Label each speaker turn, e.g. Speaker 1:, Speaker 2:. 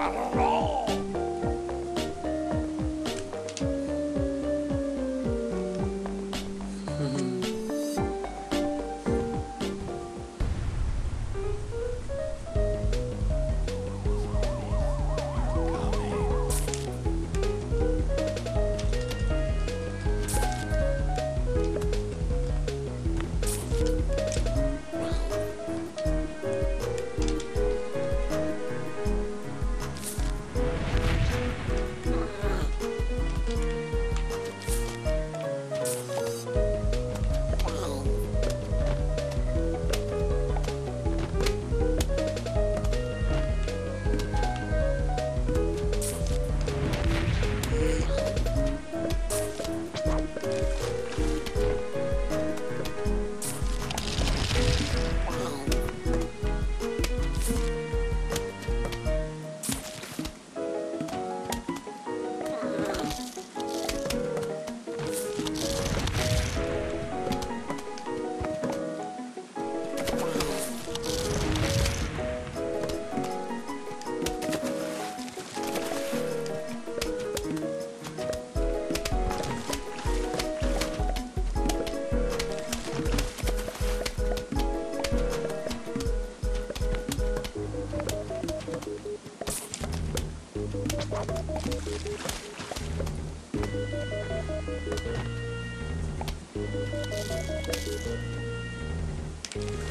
Speaker 1: Ha ha ha ha! Thank you.